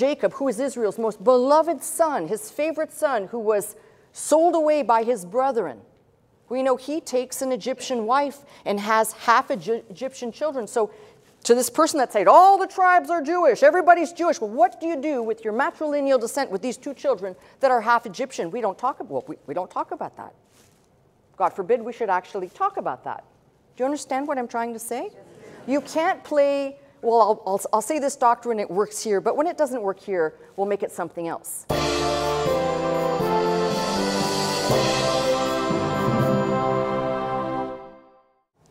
Jacob, who is Israel's most beloved son, his favorite son, who was sold away by his brethren. We know he takes an Egyptian wife and has half Egyptian children. So, to this person that said, all the tribes are Jewish, everybody's Jewish, well, what do you do with your matrilineal descent with these two children that are half Egyptian? We don't talk about, well, we, we don't talk about that. God forbid we should actually talk about that. Do you understand what I'm trying to say? You can't play, well, I'll, I'll, I'll say this doctrine, it works here, but when it doesn't work here, we'll make it something else.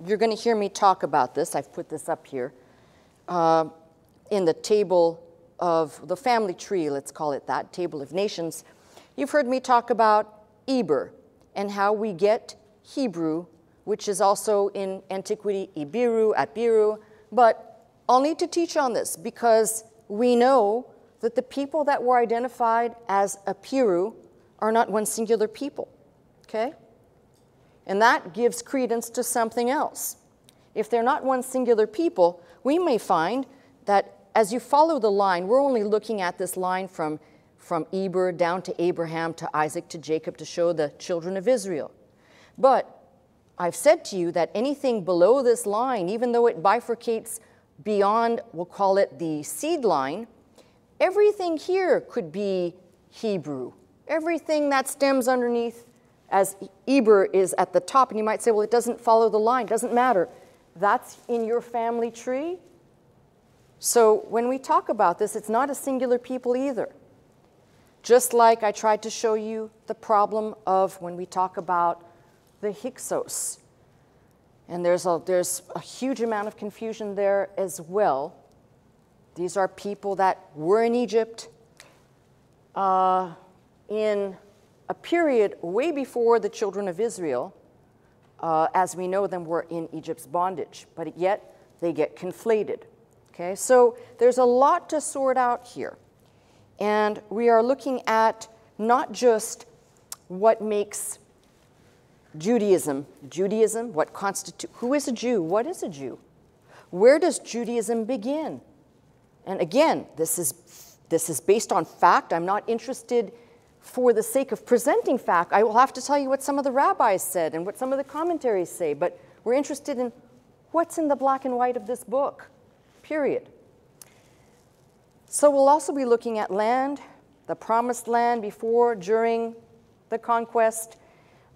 You're going to hear me talk about this. I've put this up here. Uh, in the table of the family tree, let's call it that, table of nations, you've heard me talk about Eber and how we get Hebrew, which is also in antiquity Ibiru, Atbiru, but I'll need to teach on this because we know that the people that were identified as a Apiru are not one singular people, okay? And that gives credence to something else. If they're not one singular people, we may find that as you follow the line, we're only looking at this line from, from Eber down to Abraham to Isaac to Jacob to show the children of Israel. But I've said to you that anything below this line, even though it bifurcates beyond, we'll call it the seed line, everything here could be Hebrew. Everything that stems underneath as Eber is at the top, and you might say, well, it doesn't follow the line, doesn't matter. That's in your family tree. So when we talk about this, it's not a singular people either. Just like I tried to show you the problem of when we talk about the Hyksos. And there's a, there's a huge amount of confusion there as well. These are people that were in Egypt uh, in a period way before the children of Israel, uh, as we know them, were in Egypt's bondage, but yet they get conflated. Okay, so there's a lot to sort out here. And we are looking at not just what makes Judaism, Judaism, what constitute, who is a Jew? What is a Jew? Where does Judaism begin? And again, this is, this is based on fact. I'm not interested for the sake of presenting fact, I will have to tell you what some of the rabbis said and what some of the commentaries say, but we're interested in what's in the black and white of this book, period. So we'll also be looking at land, the promised land before, during the conquest,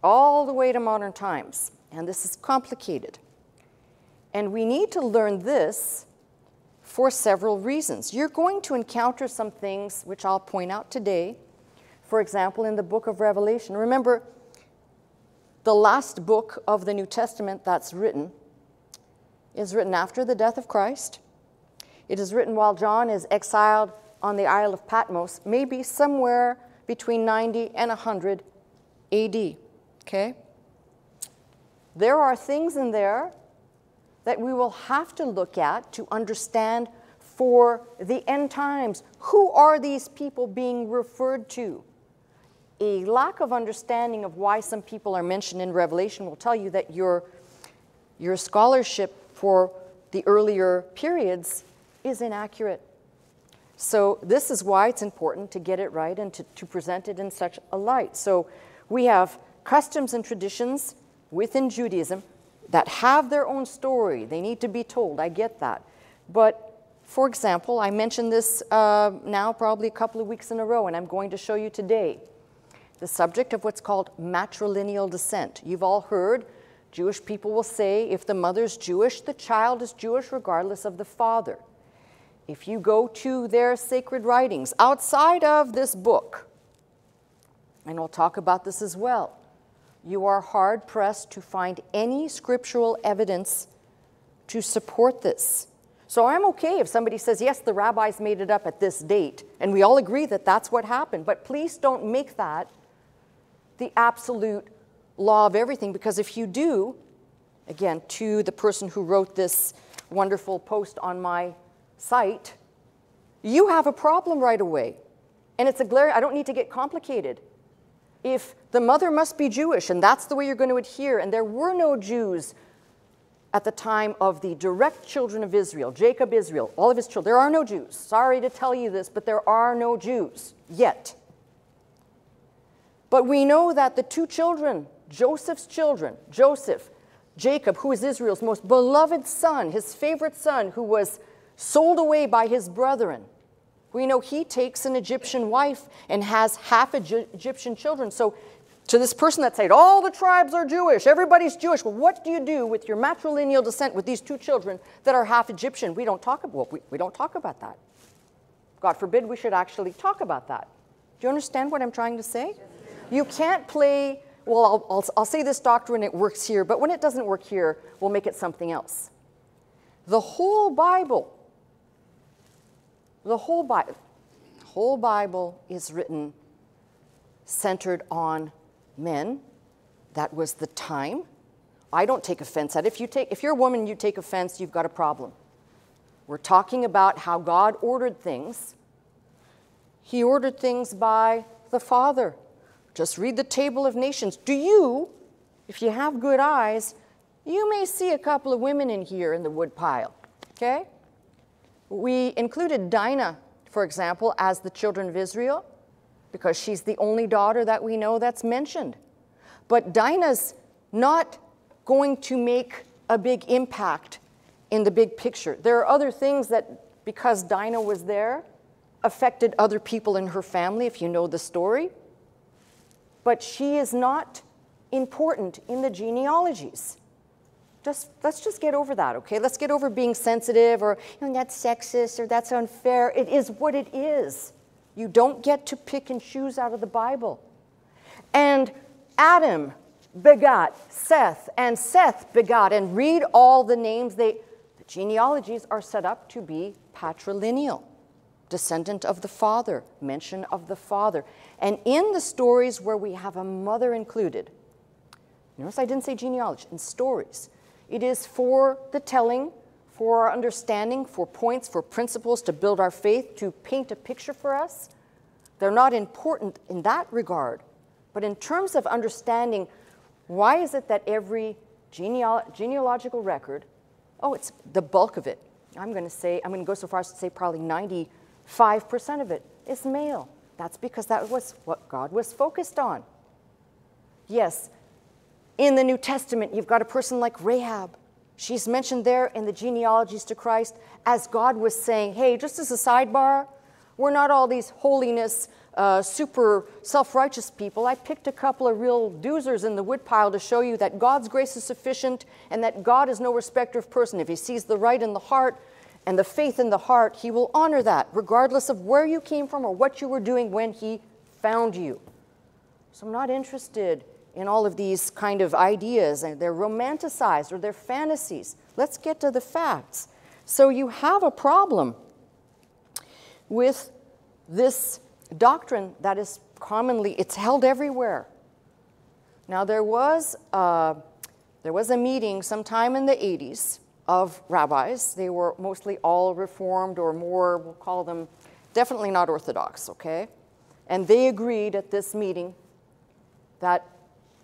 all the way to modern times. And this is complicated. And we need to learn this for several reasons. You're going to encounter some things which I'll point out today for example, in the book of Revelation. Remember, the last book of the New Testament that's written is written after the death of Christ. It is written while John is exiled on the Isle of Patmos, maybe somewhere between 90 and 100 AD. Okay? There are things in there that we will have to look at to understand for the end times. Who are these people being referred to? a lack of understanding of why some people are mentioned in Revelation will tell you that your, your scholarship for the earlier periods is inaccurate. So this is why it's important to get it right and to, to present it in such a light. So we have customs and traditions within Judaism that have their own story. They need to be told. I get that. But for example, I mentioned this uh, now probably a couple of weeks in a row, and I'm going to show you today the subject of what's called matrilineal descent. You've all heard Jewish people will say if the mother's Jewish, the child is Jewish regardless of the father. If you go to their sacred writings outside of this book, and we'll talk about this as well, you are hard pressed to find any scriptural evidence to support this. So I'm okay if somebody says, yes, the rabbis made it up at this date, and we all agree that that's what happened, but please don't make that the absolute law of everything, because if you do, again, to the person who wrote this wonderful post on my site, you have a problem right away. And it's a glare, I don't need to get complicated. If the mother must be Jewish and that's the way you're going to adhere, and there were no Jews at the time of the direct children of Israel, Jacob, Israel, all of his children. There are no Jews. Sorry to tell you this, but there are no Jews yet. But we know that the two children, Joseph's children, Joseph, Jacob, who is Israel's most beloved son, his favorite son, who was sold away by his brethren, we know he takes an Egyptian wife and has half Egyptian children. So to this person that said, all the tribes are Jewish, everybody's Jewish. Well, what do you do with your matrilineal descent with these two children that are half Egyptian? We don't talk about, we, we don't talk about that. God forbid we should actually talk about that. Do you understand what I'm trying to say? You can't play, well, I'll, I'll, I'll say this doctrine, it works here, but when it doesn't work here, we'll make it something else. The whole Bible, the whole Bible, whole Bible is written centered on men. That was the time. I don't take offense at it. If, you take, if you're a woman you take offense, you've got a problem. We're talking about how God ordered things. He ordered things by the Father. Just read the Table of Nations. Do you, if you have good eyes, you may see a couple of women in here in the woodpile, okay? We included Dinah, for example, as the children of Israel because she's the only daughter that we know that's mentioned. But Dinah's not going to make a big impact in the big picture. There are other things that, because Dinah was there, affected other people in her family, if you know the story. But she is not important in the genealogies. Just, let's just get over that, okay? Let's get over being sensitive or you know, that's sexist or that's unfair. It is what it is. You don't get to pick and choose out of the Bible. And Adam begot Seth, and Seth begot, and read all the names. They, the genealogies are set up to be patrilineal, descendant of the father, mention of the father. And in the stories where we have a mother included, notice I didn't say genealogy, in stories, it is for the telling for our understanding, for points, for principles to build our faith, to paint a picture for us. They're not important in that regard. But in terms of understanding why is it that every geneal genealogical record, oh, it's the bulk of it. I'm going to say, I'm going to go so far as to say probably 95% of it is male. That's because that was what God was focused on. Yes, in the New Testament, you've got a person like Rahab She's mentioned there in the genealogies to Christ as God was saying, hey, just as a sidebar, we're not all these holiness, uh, super self righteous people. I picked a couple of real doozers in the woodpile to show you that God's grace is sufficient and that God is no respecter of person. If He sees the right in the heart and the faith in the heart, He will honor that, regardless of where you came from or what you were doing when He found you. So I'm not interested in all of these kind of ideas, and they're romanticized or they're fantasies. Let's get to the facts. So you have a problem with this doctrine that is commonly, it's held everywhere. Now there was, a, there was a meeting sometime in the 80s of rabbis. They were mostly all reformed or more, we'll call them, definitely not orthodox, okay? And they agreed at this meeting that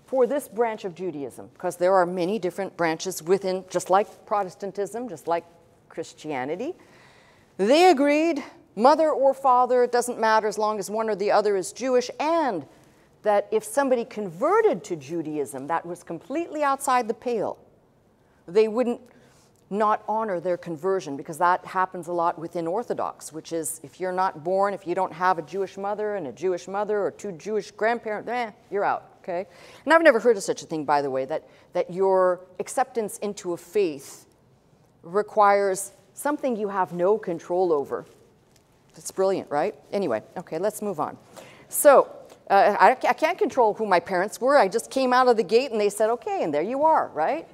for this branch of Judaism, because there are many different branches within, just like Protestantism, just like Christianity. They agreed, mother or father, it doesn't matter as long as one or the other is Jewish, and that if somebody converted to Judaism that was completely outside the pale, they wouldn't not honor their conversion because that happens a lot within Orthodox, which is if you're not born, if you don't have a Jewish mother and a Jewish mother or two Jewish grandparents, eh, you're out okay? And I've never heard of such a thing, by the way, that, that your acceptance into a faith requires something you have no control over. That's brilliant, right? Anyway, okay, let's move on. So, uh, I, I can't control who my parents were. I just came out of the gate and they said, okay, and there you are, right?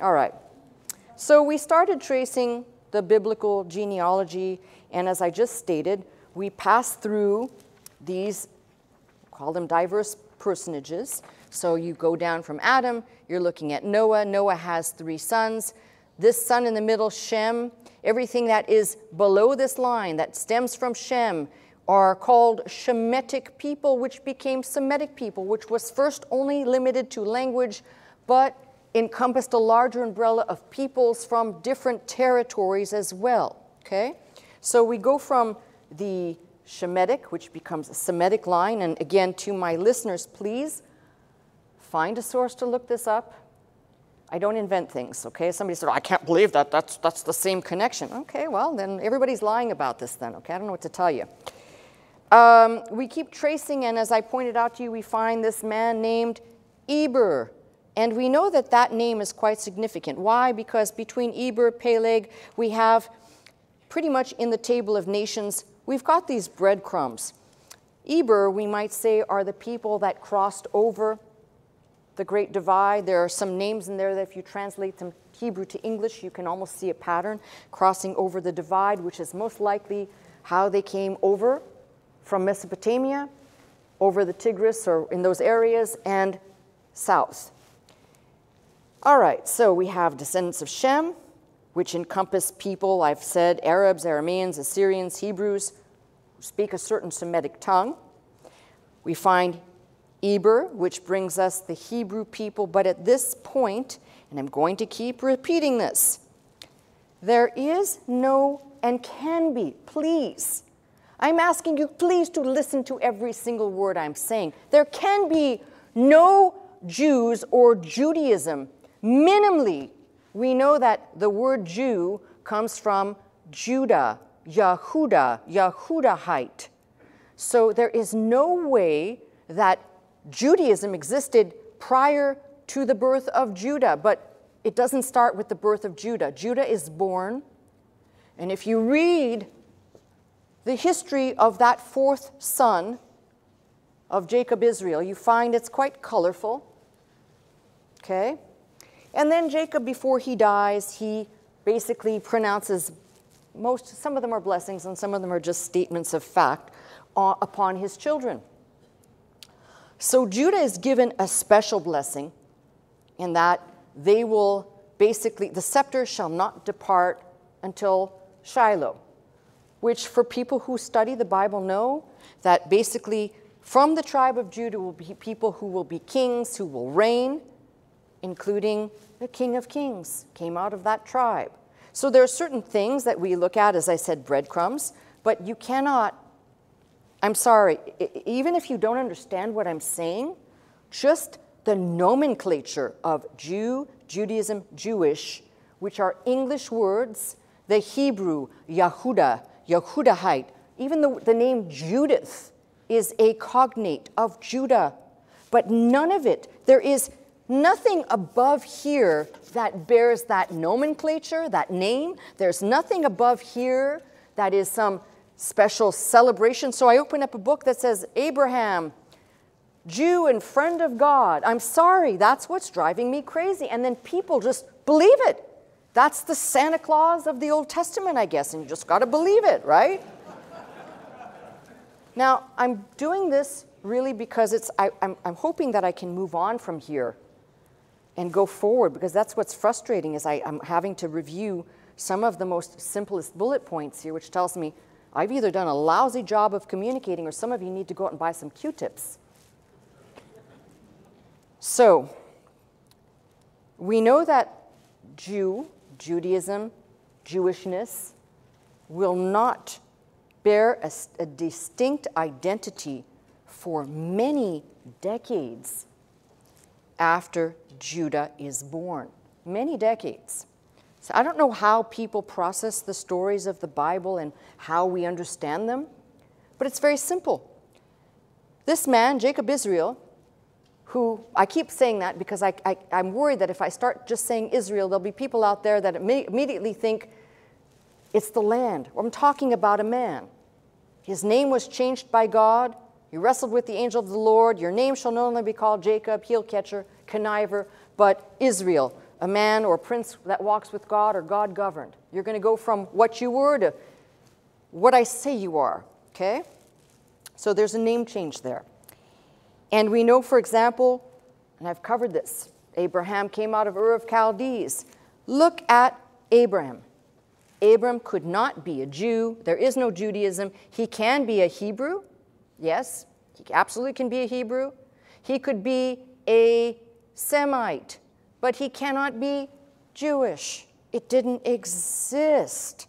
All right. So we started tracing the biblical genealogy, and as I just stated, we passed through these, call them diverse personages. So you go down from Adam, you're looking at Noah. Noah has three sons. This son in the middle, Shem, everything that is below this line that stems from Shem are called Shemitic people, which became Semitic people, which was first only limited to language, but encompassed a larger umbrella of peoples from different territories as well. Okay? So we go from the Shemitic, which becomes a Semitic line, and again, to my listeners, please find a source to look this up. I don't invent things, okay? Somebody said, oh, I can't believe that. That's, that's the same connection. Okay, well, then everybody's lying about this then, okay? I don't know what to tell you. Um, we keep tracing, and as I pointed out to you, we find this man named Eber. And we know that that name is quite significant. Why? Because between Eber, Peleg, we have pretty much in the table of nations, we've got these breadcrumbs. Eber, we might say, are the people that crossed over the Great Divide. There are some names in there that if you translate them Hebrew to English, you can almost see a pattern crossing over the divide, which is most likely how they came over from Mesopotamia, over the Tigris or in those areas, and south. All right, so we have descendants of Shem, which encompass people, I've said, Arabs, Arameans, Assyrians, Hebrews, who speak a certain Semitic tongue. We find Eber, which brings us the Hebrew people. But at this point, and I'm going to keep repeating this, there is no and can be, please. I'm asking you, please, to listen to every single word I'm saying. There can be no Jews or Judaism. Minimally, we know that the word Jew comes from Judah, Yahuda, Yahudahite. So there is no way that Judaism existed prior to the birth of Judah, but it doesn't start with the birth of Judah. Judah is born, and if you read the history of that fourth son of Jacob Israel, you find it's quite colorful. Okay? And then Jacob, before he dies, he basically pronounces most, some of them are blessings and some of them are just statements of fact uh, upon his children. So Judah is given a special blessing in that they will basically, the scepter shall not depart until Shiloh, which for people who study the Bible know that basically from the tribe of Judah will be people who will be kings, who will reign, including the King of Kings, came out of that tribe. So there are certain things that we look at, as I said, breadcrumbs, but you cannot I'm sorry, even if you don't understand what I'm saying, just the nomenclature of Jew, Judaism, Jewish, which are English words, the Hebrew, Yahuda, Yahudahite, even the, the name Judith is a cognate of Judah. But none of it, there is nothing above here that bears that nomenclature, that name. There's nothing above here that is some special celebration. So I open up a book that says, Abraham, Jew and friend of God. I'm sorry, that's what's driving me crazy. And then people just believe it. That's the Santa Claus of the Old Testament, I guess, and you just got to believe it, right? now, I'm doing this really because it's, I, I'm hoping that I can move on from here and go forward because that's what's frustrating is I, I'm having to review some of the most simplest bullet points here, which tells me I've either done a lousy job of communicating or some of you need to go out and buy some Q-tips. So, we know that Jew, Judaism, Jewishness will not bear a, a distinct identity for many decades after Judah is born. Many decades. So I don't know how people process the stories of the Bible and how we understand them, but it's very simple. This man, Jacob Israel, who I keep saying that because I, am worried that if I start just saying Israel, there'll be people out there that immediately think it's the land. I'm talking about a man. His name was changed by God. He wrestled with the angel of the Lord. Your name shall not only be called Jacob, heel catcher, conniver, but Israel a man or prince that walks with God or God governed. You're going to go from what you were to what I say you are, okay? So there's a name change there. And we know, for example, and I've covered this, Abraham came out of Ur of Chaldees. Look at Abraham. Abram could not be a Jew. There is no Judaism. He can be a Hebrew. Yes, he absolutely can be a Hebrew. He could be a Semite but he cannot be Jewish. It didn't exist.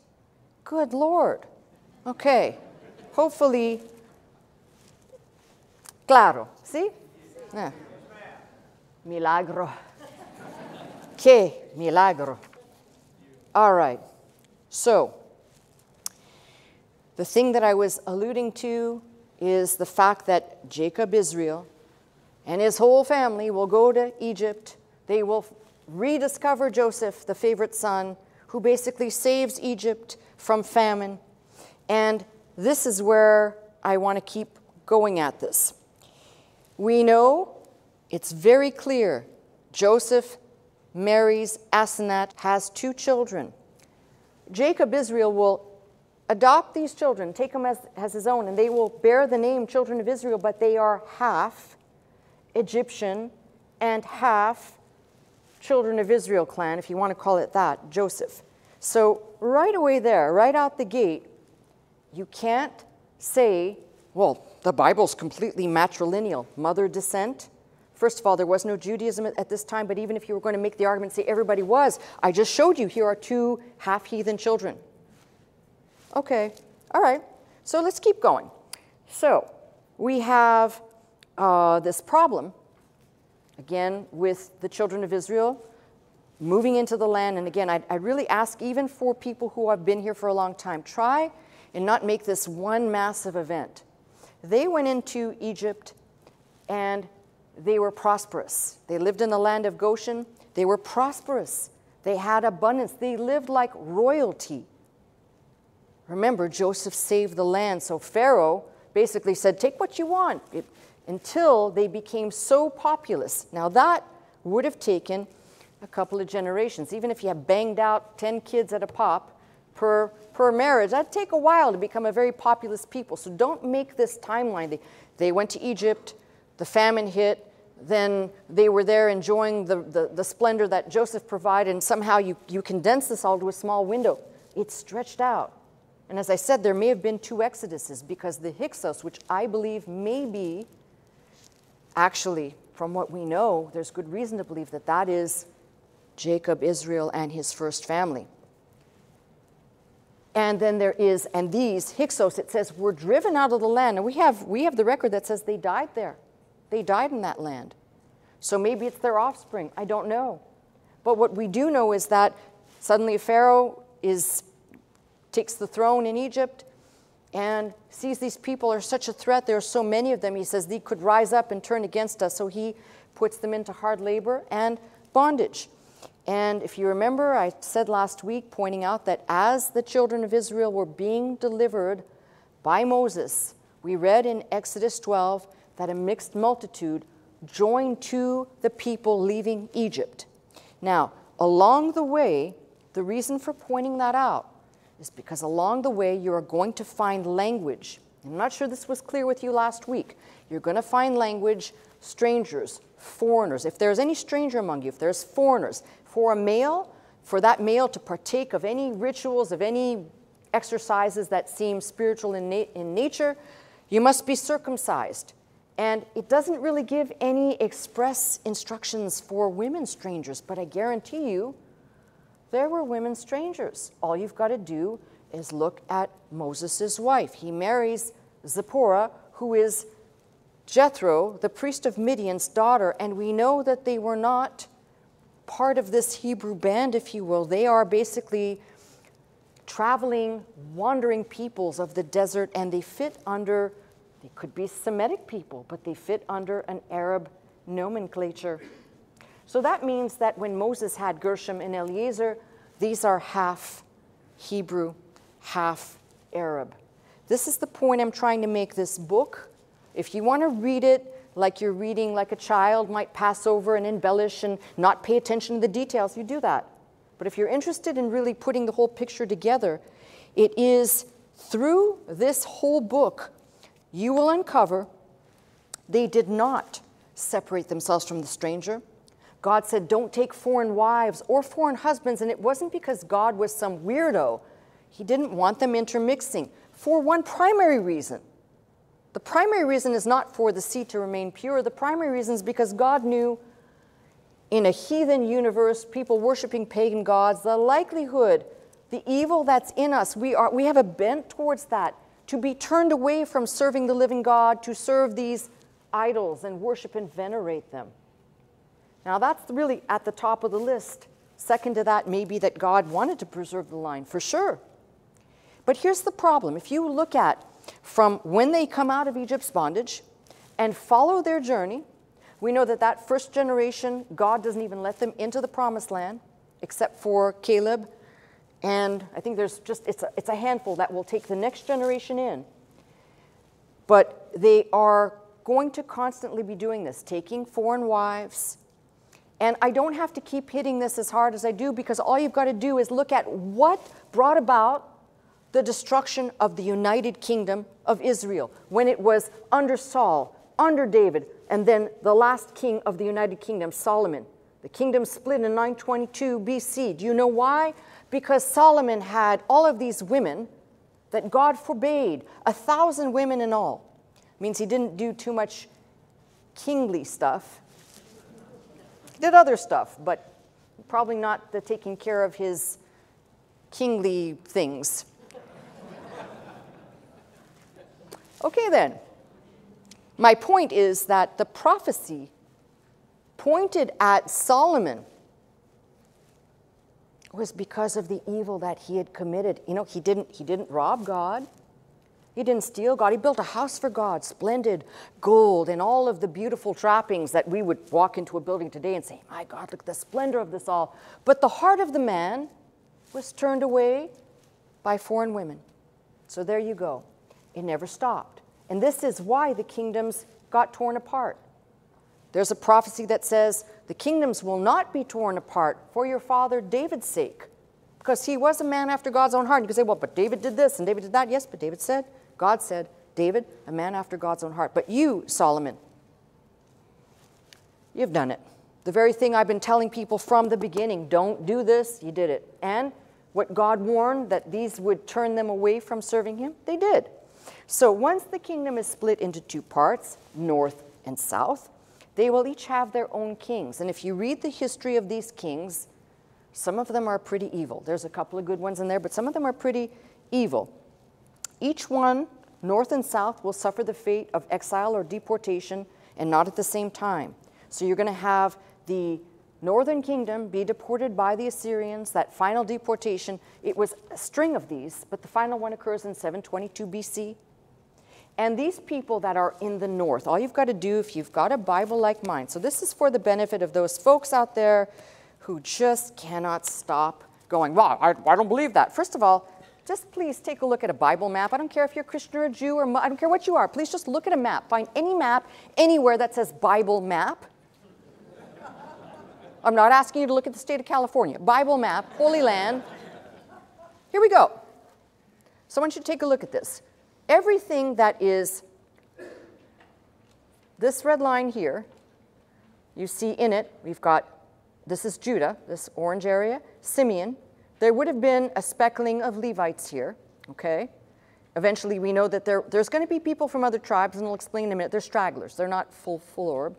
Good Lord. Okay. Hopefully, claro. ¿Sí? Yeah. Milagro. Que milagro. All right. So, the thing that I was alluding to is the fact that Jacob Israel and his whole family will go to Egypt. They will rediscover Joseph, the favorite son, who basically saves Egypt from famine. And this is where I want to keep going at this. We know it's very clear Joseph marries Asenath, has two children. Jacob Israel will adopt these children, take them as, as his own, and they will bear the name children of Israel, but they are half Egyptian and half children of Israel clan, if you want to call it that, Joseph. So, right away there, right out the gate, you can't say, well, the Bible's completely matrilineal, mother descent. First of all, there was no Judaism at this time, but even if you were going to make the argument, say everybody was, I just showed you here are two half heathen children. Okay, all right. So let's keep going. So we have uh, this problem, again, with the children of Israel moving into the land. And again, I, I really ask, even for people who have been here for a long time, try and not make this one massive event. They went into Egypt and they were prosperous. They lived in the land of Goshen. They were prosperous. They had abundance. They lived like royalty. Remember, Joseph saved the land, so Pharaoh basically said, Take what you want, it, until they became so populous. Now, that would have taken a couple of generations. Even if you have banged out 10 kids at a pop per, per marriage, that'd take a while to become a very populous people. So don't make this timeline. They, they went to Egypt, the famine hit, then they were there enjoying the, the, the splendor that Joseph provided, and somehow you, you condense this all to a small window. It's stretched out. And as I said, there may have been two exoduses because the Hyksos, which I believe may be actually, from what we know, there's good reason to believe that that is Jacob, Israel, and his first family. And then there is, and these Hyksos, it says, were driven out of the land. And we have, we have the record that says they died there. They died in that land. So maybe it's their offspring. I don't know. But what we do know is that suddenly Pharaoh is takes the throne in Egypt and sees these people are such a threat. There are so many of them. He says they could rise up and turn against us. So he puts them into hard labor and bondage. And if you remember, I said last week, pointing out that as the children of Israel were being delivered by Moses, we read in Exodus 12 that a mixed multitude joined to the people leaving Egypt. Now, along the way, the reason for pointing that out is because along the way you are going to find language. I'm not sure this was clear with you last week. You're going to find language, strangers, foreigners. If there's any stranger among you, if there's foreigners, for a male, for that male to partake of any rituals, of any exercises that seem spiritual in, na in nature, you must be circumcised. And it doesn't really give any express instructions for women strangers, but I guarantee you there were women strangers. All you've got to do is look at Moses' wife. He marries Zipporah, who is Jethro, the priest of Midian's daughter, and we know that they were not part of this Hebrew band, if you will. They are basically traveling, wandering peoples of the desert, and they fit under, they could be Semitic people, but they fit under an Arab nomenclature. So that means that when Moses had Gershom and Eliezer, these are half Hebrew, half Arab. This is the point I'm trying to make this book. If you want to read it like you're reading like a child might pass over and embellish and not pay attention to the details, you do that. But if you're interested in really putting the whole picture together, it is through this whole book you will uncover they did not separate themselves from the stranger. God said, don't take foreign wives or foreign husbands. And it wasn't because God was some weirdo. He didn't want them intermixing for one primary reason. The primary reason is not for the seed to remain pure. The primary reason is because God knew in a heathen universe, people worshiping pagan gods, the likelihood, the evil that's in us, we, are, we have a bent towards that, to be turned away from serving the living God, to serve these idols and worship and venerate them. Now, that's really at the top of the list. Second to that, maybe that God wanted to preserve the line, for sure. But here's the problem if you look at from when they come out of Egypt's bondage and follow their journey, we know that that first generation, God doesn't even let them into the promised land, except for Caleb. And I think there's just, it's a, it's a handful that will take the next generation in. But they are going to constantly be doing this, taking foreign wives. And I don't have to keep hitting this as hard as I do because all you've got to do is look at what brought about the destruction of the united kingdom of Israel when it was under Saul, under David, and then the last king of the united kingdom, Solomon. The kingdom split in 922 BC. Do you know why? Because Solomon had all of these women that God forbade, a thousand women in all. It means he didn't do too much kingly stuff. Did other stuff, but probably not the taking care of his kingly things. Okay, then. My point is that the prophecy pointed at Solomon was because of the evil that he had committed. You know, he didn't, he didn't rob God. He didn't steal God. He built a house for God, splendid gold and all of the beautiful trappings that we would walk into a building today and say, My God, look at the splendor of this all. But the heart of the man was turned away by foreign women. So there you go. It never stopped. And this is why the kingdoms got torn apart. There's a prophecy that says the kingdoms will not be torn apart for your father David's sake, because he was a man after God's own heart. You can say, well, but David did this and David did that. Yes, but David said, God said, David, a man after God's own heart. But you, Solomon, you've done it. The very thing I've been telling people from the beginning don't do this, you did it. And what God warned that these would turn them away from serving Him, they did. So once the kingdom is split into two parts, north and south, they will each have their own kings. And if you read the history of these kings, some of them are pretty evil. There's a couple of good ones in there, but some of them are pretty evil. Each one, north and south, will suffer the fate of exile or deportation and not at the same time. So you're going to have the northern kingdom be deported by the Assyrians, that final deportation. It was a string of these, but the final one occurs in 722 BC. And these people that are in the north, all you've got to do if you've got a Bible like mine, so this is for the benefit of those folks out there who just cannot stop going, well, I, I don't believe that. First of all, just please take a look at a Bible map. I don't care if you're Christian or a Jew or I don't care what you are. Please just look at a map. Find any map anywhere that says Bible map I'm not asking you to look at the state of California. Bible map, Holy Land. Here we go. So I want you to take a look at this. Everything that is this red line here, you see in it, we've got, this is Judah, this orange area, Simeon. There would have been a speckling of Levites here, okay? Eventually, we know that there, there's going to be people from other tribes, and I'll explain in a minute. They're stragglers. They're not full, full orb.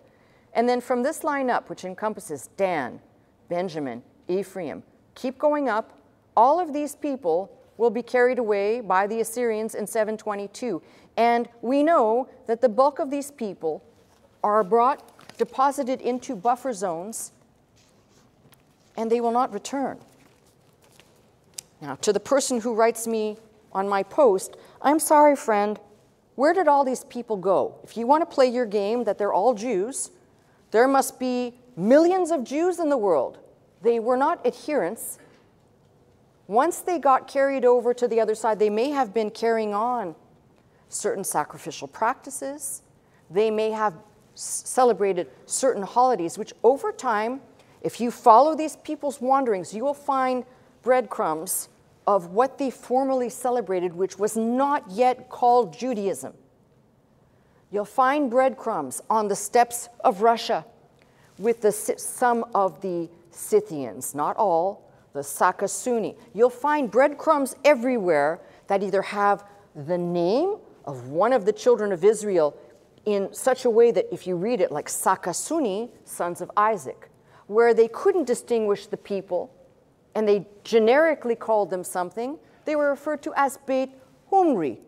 And then from this line up, which encompasses Dan, Benjamin, Ephraim, keep going up, all of these people will be carried away by the Assyrians in 722. And we know that the bulk of these people are brought, deposited into buffer zones, and they will not return. Now, to the person who writes me on my post, I'm sorry, friend, where did all these people go? If you want to play your game that they're all Jews, there must be millions of Jews in the world. They were not adherents. Once they got carried over to the other side, they may have been carrying on certain sacrificial practices. They may have celebrated certain holidays, which over time, if you follow these people's wanderings, you will find breadcrumbs of what they formerly celebrated, which was not yet called Judaism. You'll find breadcrumbs on the steppes of Russia with the, some of the Scythians, not all, the Sakasuni. You'll find breadcrumbs everywhere that either have the name of one of the children of Israel in such a way that if you read it like Sakasuni, sons of Isaac, where they couldn't distinguish the people and they generically called them something, they were referred to as Beit Humri,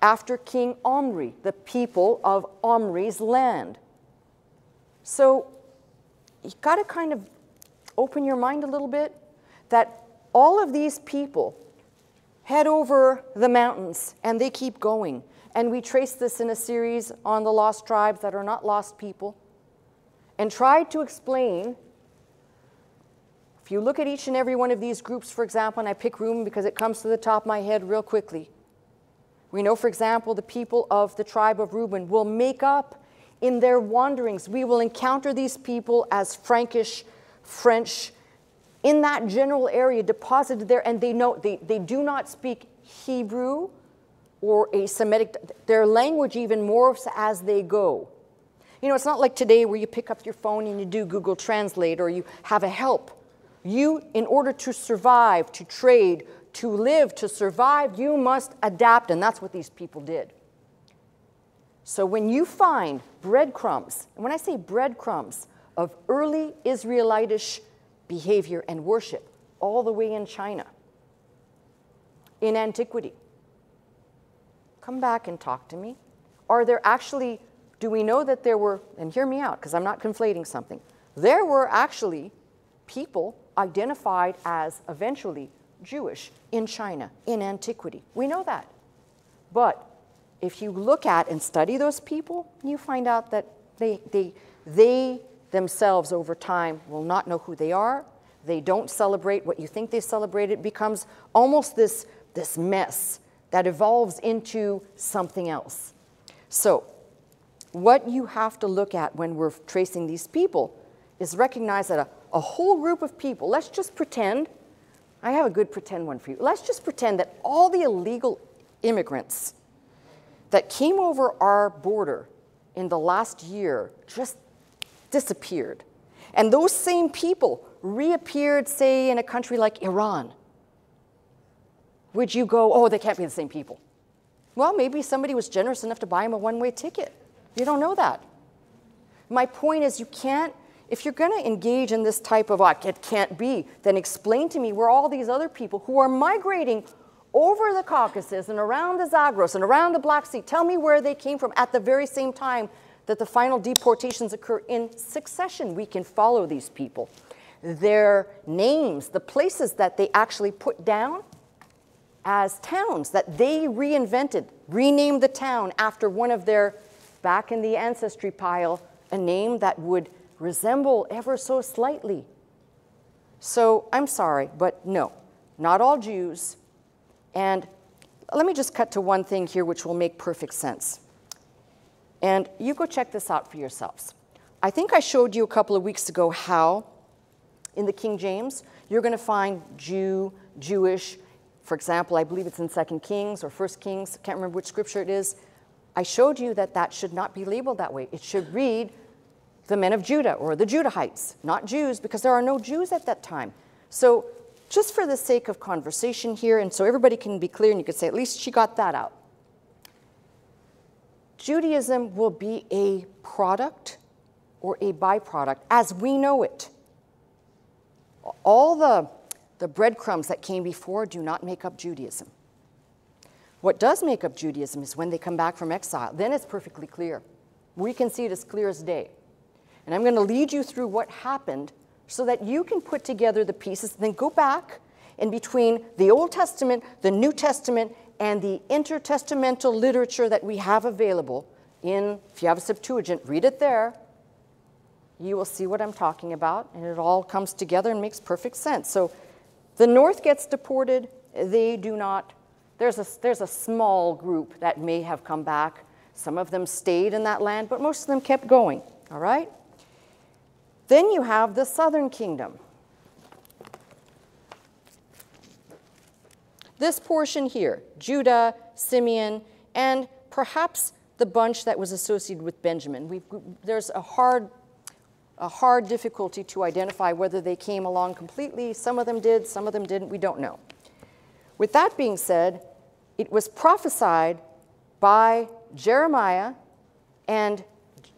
after King Omri, the people of Omri's land. So you got to kind of open your mind a little bit that all of these people head over the mountains and they keep going. And we trace this in a series on the lost tribes that are not lost people and try to explain. If you look at each and every one of these groups, for example, and I pick Reuben because it comes to the top of my head real quickly. We know, for example, the people of the tribe of Reuben will make up in their wanderings. We will encounter these people as Frankish, French, in that general area deposited there, and they know they, they do not speak Hebrew or a Semitic, their language even morphs as they go. You know, it's not like today where you pick up your phone and you do Google Translate or you have a help. You, in order to survive, to trade, to live, to survive, you must adapt, and that's what these people did. So when you find breadcrumbs, and when I say breadcrumbs of early Israelitish behavior and worship, all the way in China, in antiquity, come back and talk to me. Are there actually, do we know that there were, and hear me out because I'm not conflating something, there were actually people identified as eventually Jewish in China in antiquity. We know that. But if you look at and study those people, you find out that they, they, they themselves over time will not know who they are. They don't celebrate what you think they celebrate. It becomes almost this, this mess that evolves into something else. So, what you have to look at when we're tracing these people is recognize that a, a whole group of people, let's just pretend, I have a good pretend one for you. Let's just pretend that all the illegal immigrants that came over our border in the last year just disappeared. And those same people reappeared, say, in a country like Iran, would you go, oh, they can't be the same people? Well, maybe somebody was generous enough to buy him a one way ticket. You don't know that. My point is, you can't, if you're going to engage in this type of, oh, it can't be, then explain to me where all these other people who are migrating over the Caucasus and around the Zagros and around the Black Sea, tell me where they came from at the very same time that the final deportations occur in succession. We can follow these people. Their names, the places that they actually put down as towns that they reinvented, renamed the town after one of their, back in the ancestry pile, a name that would resemble ever so slightly. So I'm sorry, but no, not all Jews. And let me just cut to one thing here which will make perfect sense. And you go check this out for yourselves. I think I showed you a couple of weeks ago how in the King James you're going to find Jew, Jewish. For example, I believe it's in 2 Kings or 1 Kings, I can't remember which scripture it is. I showed you that that should not be labeled that way. It should read the men of Judah or the Judahites, not Jews, because there are no Jews at that time. So, just for the sake of conversation here, and so everybody can be clear and you could say, at least she got that out. Judaism will be a product or a byproduct as we know it. All the, the breadcrumbs that came before do not make up Judaism. What does make up Judaism is when they come back from exile. Then it's perfectly clear. We can see it as clear as day. And I'm going to lead you through what happened so that you can put together the pieces, and then go back in between the Old Testament, the New Testament, and the intertestamental literature that we have available in, if you have a Septuagint, read it there. You will see what I'm talking about, and it all comes together and makes perfect sense. So the North gets deported, they do not. There's a, there's a small group that may have come back. Some of them stayed in that land, but most of them kept going, all right? Then you have the southern kingdom. This portion here, Judah, Simeon, and perhaps the bunch that was associated with Benjamin. We've, there's a hard, a hard difficulty to identify whether they came along completely. Some of them did, some of them didn't, we don't know. With that being said, it was prophesied by Jeremiah, and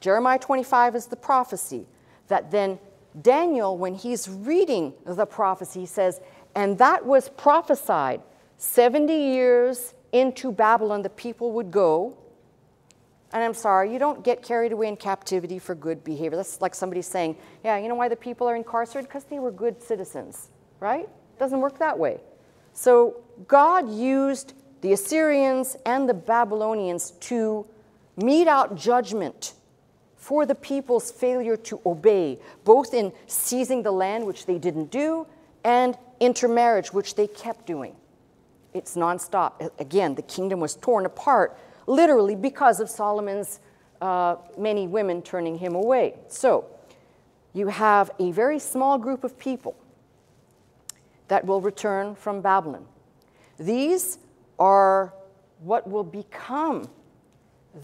Jeremiah 25 is the prophecy that then Daniel, when he's reading the prophecy, says, And that was prophesied 70 years into Babylon, the people would go. And I'm sorry, you don't get carried away in captivity for good behavior. That's like somebody saying, Yeah, you know why the people are incarcerated? Because they were good citizens, right? Doesn't work that way. So God used the Assyrians and the Babylonians to mete out judgment for the people's failure to obey, both in seizing the land, which they didn't do, and intermarriage, which they kept doing. It's nonstop. Again, the kingdom was torn apart, literally because of Solomon's uh, many women turning him away. So, you have a very small group of people that will return from Babylon. These are what will become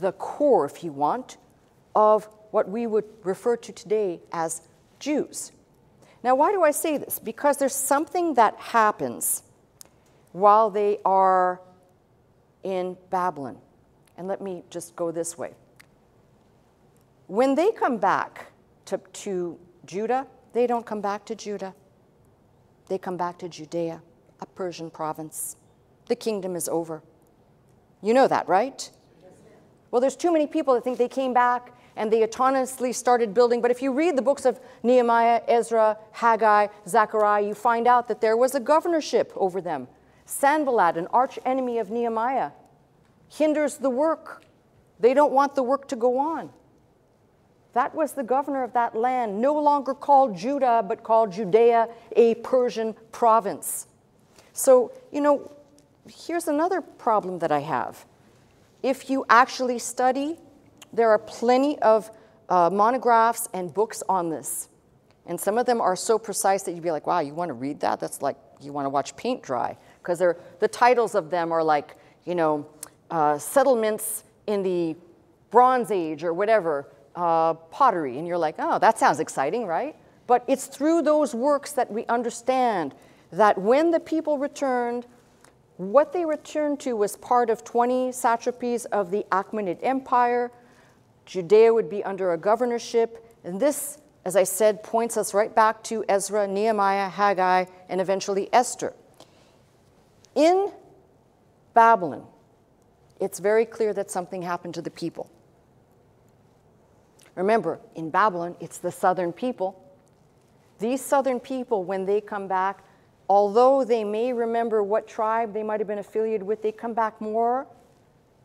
the core, if you want, of what we would refer to today as Jews. Now, why do I say this? Because there's something that happens while they are in Babylon. And let me just go this way. When they come back to, to Judah, they don't come back to Judah. They come back to Judea, a Persian province. The kingdom is over. You know that, right? Well, there's too many people that think they came back and they autonomously started building. But if you read the books of Nehemiah, Ezra, Haggai, Zechariah, you find out that there was a governorship over them. Sanballat, an arch enemy of Nehemiah, hinders the work. They don't want the work to go on. That was the governor of that land, no longer called Judah, but called Judea, a Persian province. So, you know, here's another problem that I have. If you actually study, there are plenty of uh, monographs and books on this. And some of them are so precise that you'd be like, wow, you want to read that? That's like you want to watch paint dry. Because the titles of them are like, you know, uh, settlements in the Bronze Age or whatever, uh, pottery. And you're like, oh, that sounds exciting, right? But it's through those works that we understand that when the people returned, what they returned to was part of 20 satrapies of the Achaemenid Empire. Judea would be under a governorship. And this, as I said, points us right back to Ezra, Nehemiah, Haggai, and eventually Esther. In Babylon, it's very clear that something happened to the people. Remember, in Babylon, it's the southern people. These southern people, when they come back, although they may remember what tribe they might have been affiliated with, they come back more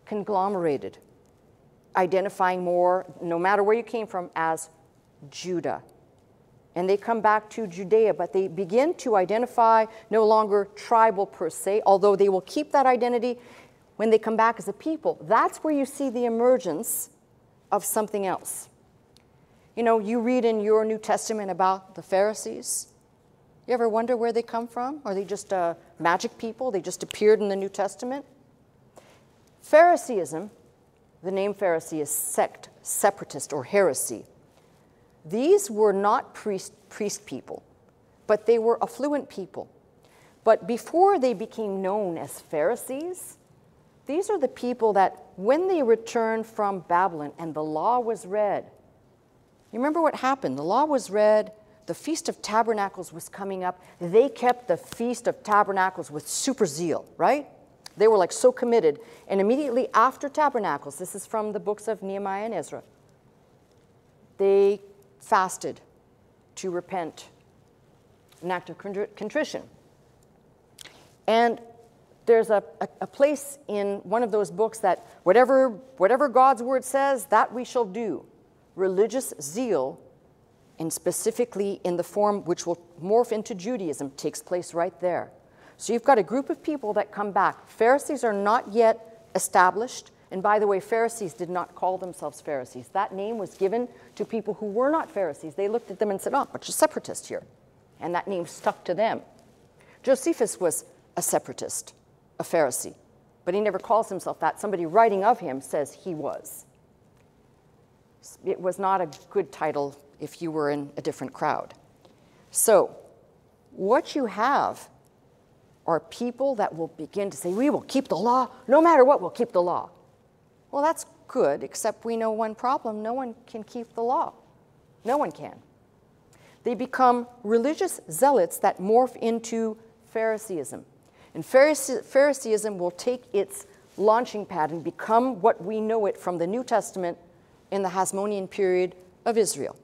conglomerated, identifying more, no matter where you came from, as Judah. And they come back to Judea, but they begin to identify no longer tribal per se, although they will keep that identity when they come back as a people. That's where you see the emergence of something else. You know, you read in your New Testament about the Pharisees you ever wonder where they come from? Are they just uh, magic people? They just appeared in the New Testament? Phariseeism, the name Pharisee is sect, separatist, or heresy. These were not priest, priest people, but they were affluent people. But before they became known as Pharisees, these are the people that, when they returned from Babylon and the law was read, you remember what happened? The law was read, the Feast of Tabernacles was coming up. They kept the Feast of Tabernacles with super zeal, right? They were like so committed. And immediately after Tabernacles, this is from the books of Nehemiah and Ezra, they fasted to repent, an act of contrition. And there's a, a, a, place in one of those books that whatever, whatever God's word says, that we shall do. Religious zeal and specifically in the form which will morph into Judaism, takes place right there. So you've got a group of people that come back. Pharisees are not yet established. And by the way, Pharisees did not call themselves Pharisees. That name was given to people who were not Pharisees. They looked at them and said, oh, bunch of separatists here. And that name stuck to them. Josephus was a separatist, a Pharisee, but he never calls himself that. Somebody writing of him says he was. It was not a good title if you were in a different crowd. So, what you have are people that will begin to say, We will keep the law, no matter what, we'll keep the law. Well, that's good, except we know one problem no one can keep the law. No one can. They become religious zealots that morph into Phariseeism. And Phariseeism will take its launching pad and become what we know it from the New Testament in the Hasmonean period of Israel.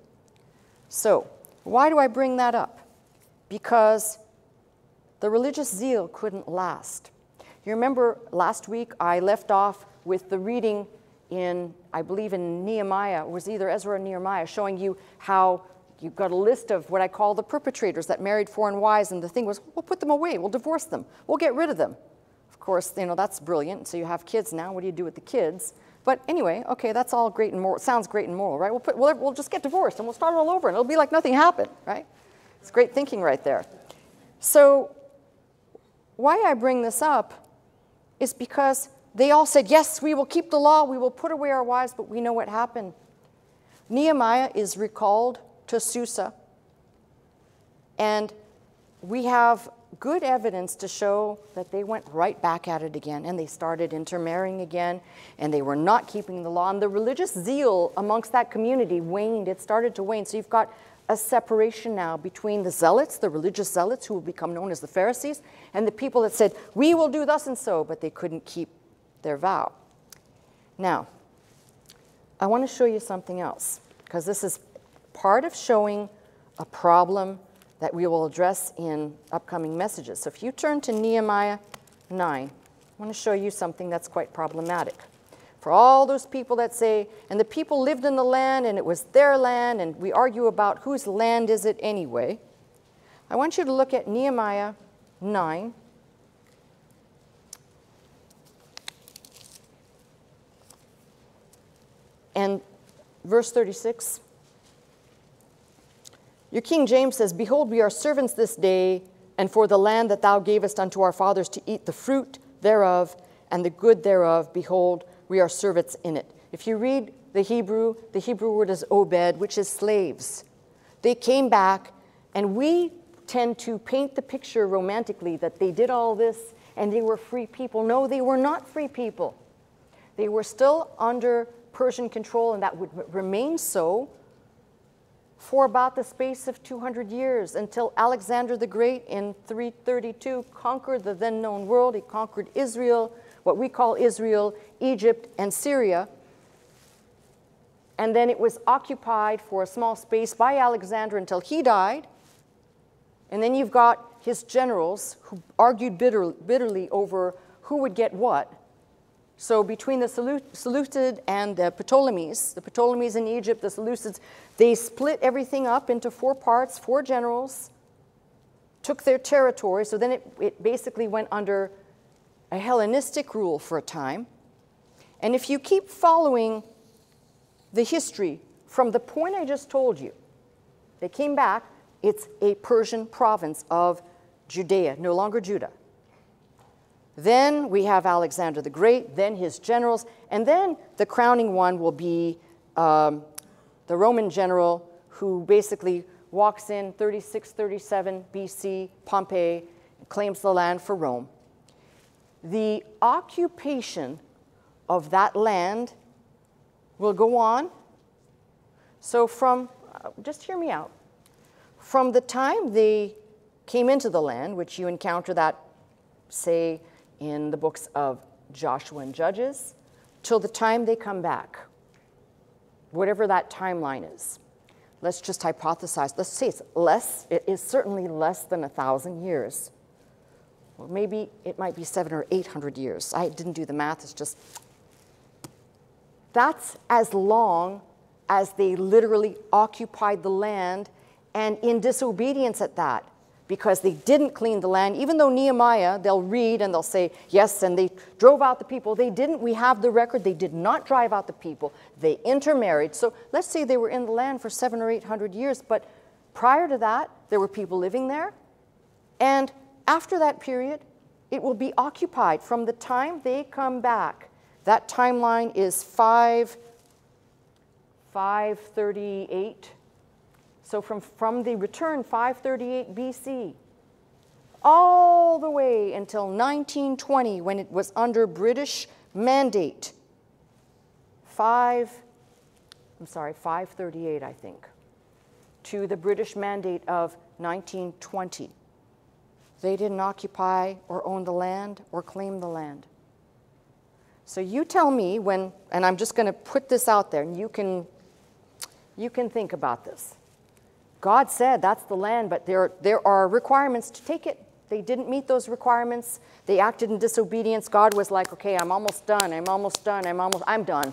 So, why do I bring that up? Because the religious zeal couldn't last. You remember last week I left off with the reading in, I believe in Nehemiah, it was either Ezra or Nehemiah, showing you how you've got a list of what I call the perpetrators that married foreign wives, and the thing was, we'll put them away, we'll divorce them, we'll get rid of them. Of course, you know, that's brilliant. So you have kids now, what do you do with the kids? But anyway, okay, that's all great and moral. Sounds great and moral, right? We'll, put, we'll, we'll just get divorced and we'll start all over and it'll be like nothing happened, right? It's great thinking right there. So why I bring this up is because they all said, yes, we will keep the law, we will put away our wives, but we know what happened. Nehemiah is recalled to Susa, and we have good evidence to show that they went right back at it again and they started intermarrying again and they were not keeping the law. And the religious zeal amongst that community waned, it started to wane. So you've got a separation now between the zealots, the religious zealots who will become known as the Pharisees, and the people that said, We will do thus and so, but they couldn't keep their vow. Now, I want to show you something else because this is part of showing a problem that we will address in upcoming messages. So if you turn to Nehemiah 9, I want to show you something that's quite problematic. For all those people that say, and the people lived in the land and it was their land, and we argue about whose land is it anyway, I want you to look at Nehemiah 9. And verse 36. Your King James says, Behold, we are servants this day, and for the land that thou gavest unto our fathers to eat the fruit thereof and the good thereof, behold, we are servants in it. If you read the Hebrew, the Hebrew word is obed, which is slaves. They came back, and we tend to paint the picture romantically that they did all this and they were free people. No, they were not free people. They were still under Persian control, and that would remain so for about the space of 200 years until Alexander the Great in 332 conquered the then known world. He conquered Israel, what we call Israel, Egypt, and Syria. And then it was occupied for a small space by Alexander until he died. And then you've got his generals who argued bitter, bitterly over who would get what. So between the Seleucid and the Ptolemies, the Ptolemies in Egypt, the Seleucids, they split everything up into four parts, four generals, took their territory. So then it, it basically went under a Hellenistic rule for a time. And if you keep following the history from the point I just told you, they came back, it's a Persian province of Judea, no longer Judah. Then we have Alexander the Great, then his generals, and then the crowning one will be um, the Roman general who basically walks in 36, 37 BC, Pompey, claims the land for Rome. The occupation of that land will go on. So, from, uh, just hear me out, from the time they came into the land, which you encounter that, say, in the books of Joshua and Judges till the time they come back, whatever that timeline is. Let's just hypothesize. Let's say it's less, it is certainly less than a thousand years. Or maybe it might be seven or eight hundred years. I didn't do the math, it's just. That's as long as they literally occupied the land and in disobedience at that because they didn't clean the land. Even though Nehemiah, they'll read and they'll say, yes, and they drove out the people. They didn't. We have the record. They did not drive out the people. They intermarried. So let's say they were in the land for seven or eight hundred years, but prior to that, there were people living there. And after that period, it will be occupied from the time they come back. That timeline is 5, 538 so from, from the return 538 BC all the way until 1920 when it was under British mandate. 5, I'm sorry, 538, I think. to the British Mandate of 1920. They didn't occupy or own the land or claim the land. So you tell me when, and I'm just going to put this out there, and you can, you can think about this. God said that's the land, but there, there are requirements to take it. They didn't meet those requirements. They acted in disobedience. God was like, okay, I'm almost done. I'm almost done. I'm almost, I'm done.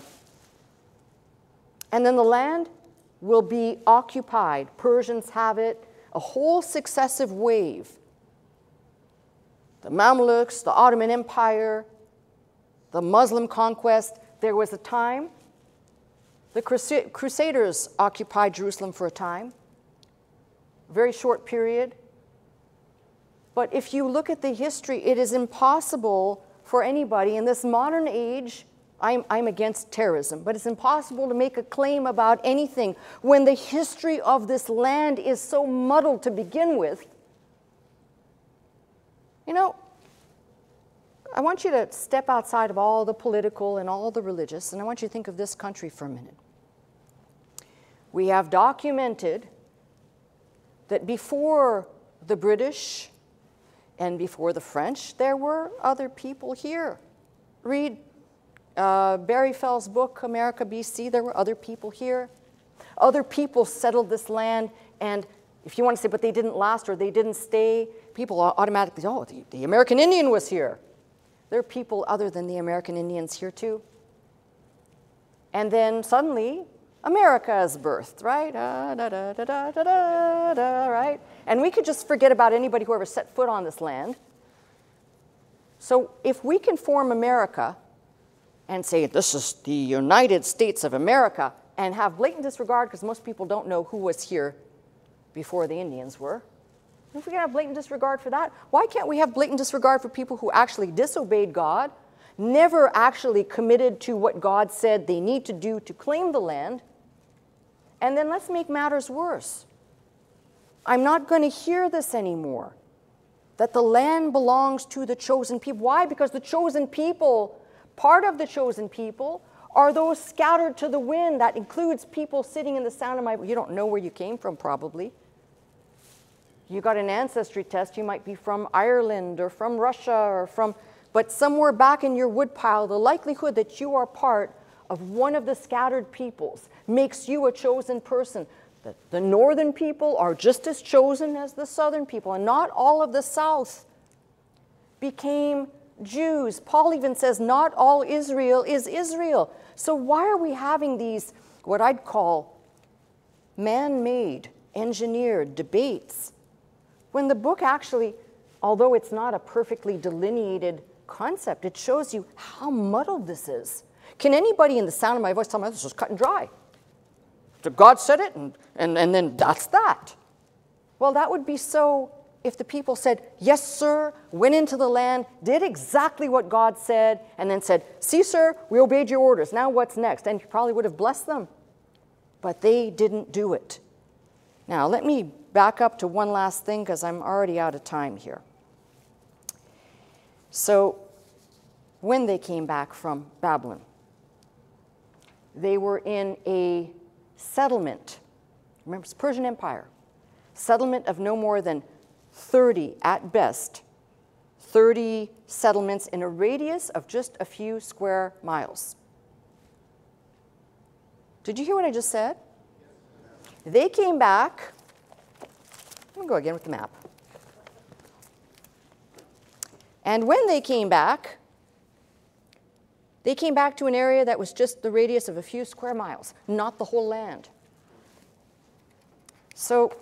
And then the land will be occupied. Persians have it, a whole successive wave. The Mamluks, the Ottoman Empire, the Muslim conquest. There was a time, the Crusaders occupied Jerusalem for a time, very short period. But if you look at the history, it is impossible for anybody in this modern age. I'm, I'm against terrorism, but it's impossible to make a claim about anything when the history of this land is so muddled to begin with. You know, I want you to step outside of all the political and all the religious, and I want you to think of this country for a minute. We have documented that before the British and before the French, there were other people here. Read uh, Barry Fell's book, America, BC. There were other people here. Other people settled this land, and if you want to say, but they didn't last or they didn't stay, people automatically, oh, the, the American Indian was here. There are people other than the American Indians here too. And then suddenly, America is birthed, right? Da, da, da, da, da, da, da, right? And we could just forget about anybody who ever set foot on this land. So if we can form America and say, this is the United States of America, and have blatant disregard, because most people don't know who was here before the Indians were, if we can have blatant disregard for that, why can't we have blatant disregard for people who actually disobeyed God, never actually committed to what God said they need to do to claim the land, and then let's make matters worse. I'm not going to hear this anymore. That the land belongs to the chosen people. Why? Because the chosen people, part of the chosen people, are those scattered to the wind. That includes people sitting in the sound of my You don't know where you came from, probably. You got an ancestry test, you might be from Ireland or from Russia or from, but somewhere back in your woodpile, the likelihood that you are part of one of the scattered peoples makes you a chosen person. The, the northern people are just as chosen as the southern people, and not all of the south became Jews. Paul even says, not all Israel is Israel. So, why are we having these, what I'd call man made, engineered debates, when the book actually, although it's not a perfectly delineated concept, it shows you how muddled this is. Can anybody in the sound of my voice tell me oh, this is cut and dry? God said it, and, and, and then that's that. Well, that would be so if the people said, Yes, sir, went into the land, did exactly what God said, and then said, See, sir, we obeyed your orders. Now what's next? And you probably would have blessed them. But they didn't do it. Now, let me back up to one last thing because I'm already out of time here. So, when they came back from Babylon, they were in a settlement. Remember, it's Persian Empire. Settlement of no more than 30 at best, 30 settlements in a radius of just a few square miles. Did you hear what I just said? They came back. I'm to go again with the map. And when they came back, they came back to an area that was just the radius of a few square miles, not the whole land. So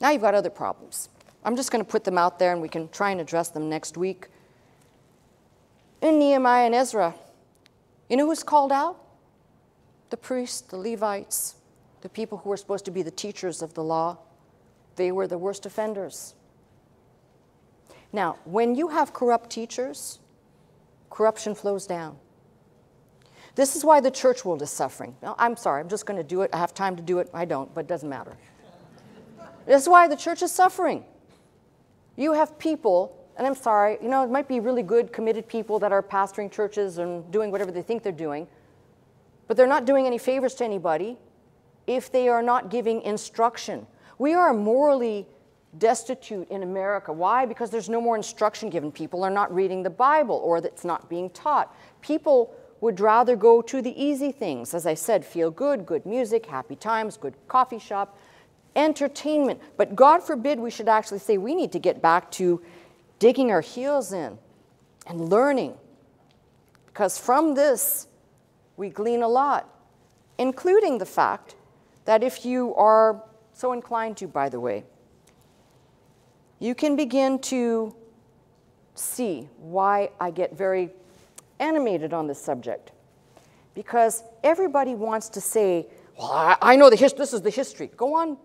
now you've got other problems. I'm just going to put them out there and we can try and address them next week. In Nehemiah and Ezra, you know who's called out? The priests, the Levites, the people who were supposed to be the teachers of the law. They were the worst offenders. Now, when you have corrupt teachers, corruption flows down. This is why the church world is suffering. I'm sorry, I'm just going to do it. I have time to do it. I don't, but it doesn't matter. this is why the church is suffering. You have people, and I'm sorry, you know, it might be really good, committed people that are pastoring churches and doing whatever they think they're doing, but they're not doing any favors to anybody. if they are not giving instruction. We are morally destitute in America. Why? Because there's no more instruction given. People are not reading the Bible or it's not being taught. People would rather go to the easy things. As I said, feel good, good music, happy times, good coffee shop, entertainment. But God forbid we should actually say we need to get back to digging our heels in and learning. Because from this, we glean a lot, including the fact that if you are so inclined to, by the way, you can begin to see why I get very animated on this subject. Because everybody wants to say, well, I, know the history, this is the history. Go on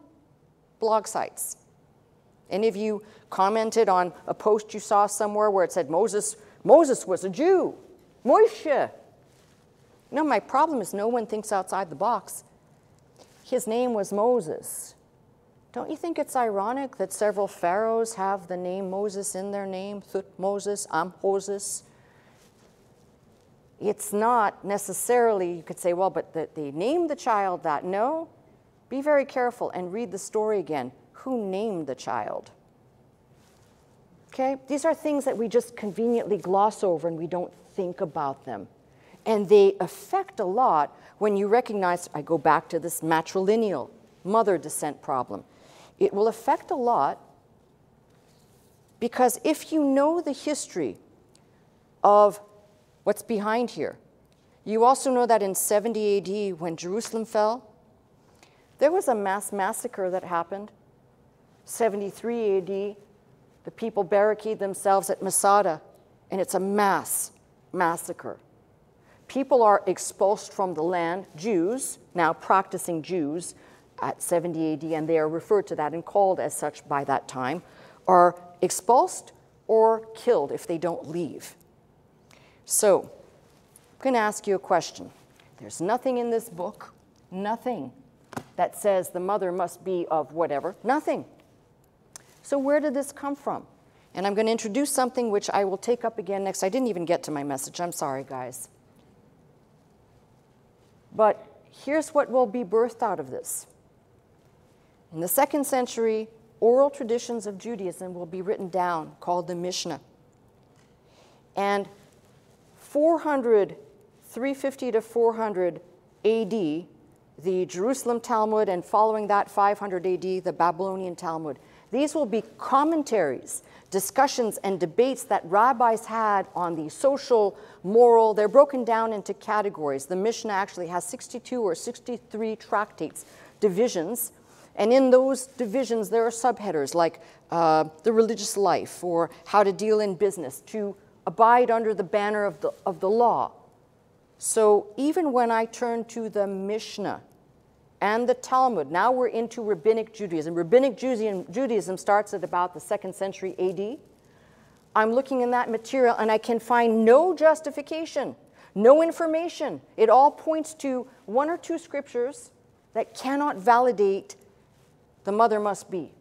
blog sites. Any of you commented on a post you saw somewhere where it said Moses, Moses was a Jew? Moshe. No, my problem is no one thinks outside the box. His name was Moses. Don't you think it's ironic that several pharaohs have the name Moses in their name? Thut Moses, Am Moses. It's not necessarily, you could say, well, but the, they named the child that. No. Be very careful and read the story again. Who named the child? Okay? These are things that we just conveniently gloss over and we don't think about them. And they affect a lot when you recognize, I go back to this matrilineal mother descent problem. It will affect a lot because if you know the history of what's behind here, you also know that in 70 AD, when Jerusalem fell, there was a mass massacre that happened. 73 AD, the people barricade themselves at Masada, and it's a mass massacre. People are expulsed from the land, Jews, now practicing Jews, at 70 AD, and they are referred to that and called as such by that time, are expulsed or killed if they don't leave. So, I'm going to ask you a question. There's nothing in this book, nothing, that says the mother must be of whatever, nothing. So, where did this come from? And I'm going to introduce something which I will take up again next. I didn't even get to my message. I'm sorry, guys. But here's what will be birthed out of this in the second century, oral traditions of Judaism will be written down called the Mishnah. And 400, 350 to 400 AD, the Jerusalem Talmud, and following that 500 AD, the Babylonian Talmud. These will be commentaries, discussions, and debates that rabbis had on the social, moral. They're broken down into categories. The Mishnah actually has 62 or 63 tractates, divisions, and in those divisions, there are subheaders like uh, the religious life or how to deal in business, to abide under the banner of the, of the law. So even when I turn to the Mishnah and the Talmud, now we're into Rabbinic Judaism. Rabbinic Judaism starts at about the second century AD. I'm looking in that material and I can find no justification, no information. It all points to one or two scriptures that cannot validate the mother must be.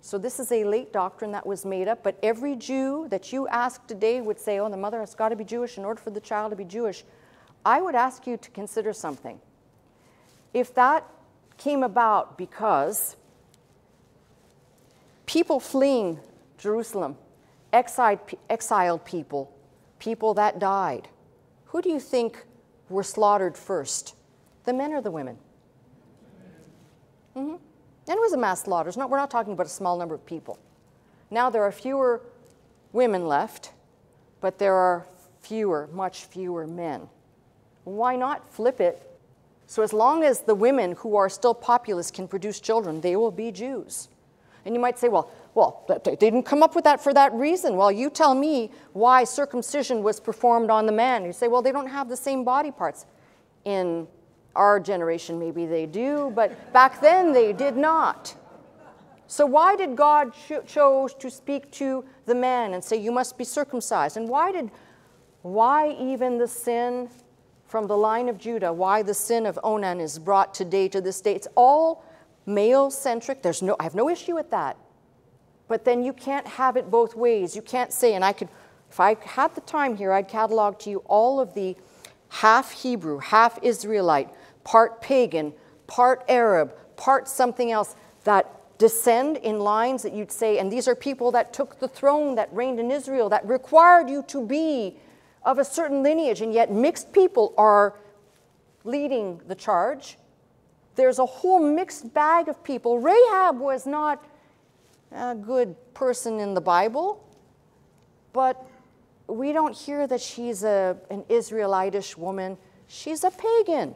So this is a late doctrine that was made up, but every Jew that you ask today would say, oh, the mother has got to be Jewish in order for the child to be Jewish. I would ask you to consider something. If that came about because people fleeing Jerusalem, exiled, exiled people, people that died, who do you think were slaughtered first? The men or the women? Mm-hmm. And it was a mass slaughter. Not, we're not talking about a small number of people. Now there are fewer women left, but there are fewer, much fewer men. Why not flip it? So as long as the women who are still populous can produce children, they will be Jews. And you might say, well, well, they didn't come up with that for that reason. Well, you tell me why circumcision was performed on the man. You say, well, they don't have the same body parts. In our generation, maybe they do, but back then they did not. So why did God cho chose to speak to the man and say, you must be circumcised? And why did, why even the sin from the line of Judah, why the sin of Onan is brought today to this day? It's all male-centric. There's no, I have no issue with that. But then you can't have it both ways. You can't say, and I could, if I had the time here, I'd catalog to you all of the half Hebrew, half Israelite, part pagan, part Arab, part something else, that descend in lines that you'd say, and these are people that took the throne, that reigned in Israel, that required you to be of a certain lineage, and yet mixed people are leading the charge. There's a whole mixed bag of people. Rahab was not a good person in the Bible, but we don't hear that she's a, an Israelitish woman. She's a pagan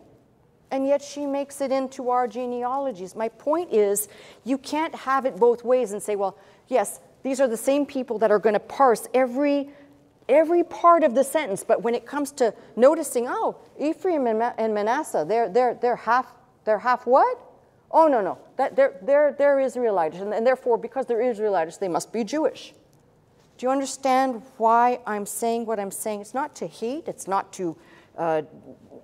and yet she makes it into our genealogies. My point is, you can't have it both ways and say, well, yes, these are the same people that are going to parse every every part of the sentence, but when it comes to noticing, oh, Ephraim and Manasseh, they're, they're, they're, half, they're half what? Oh, no, no, that, they're, they're, they're Israelites, and, and therefore, because they're Israelites, they must be Jewish. Do you understand why I'm saying what I'm saying? It's not to hate, it's not to uh,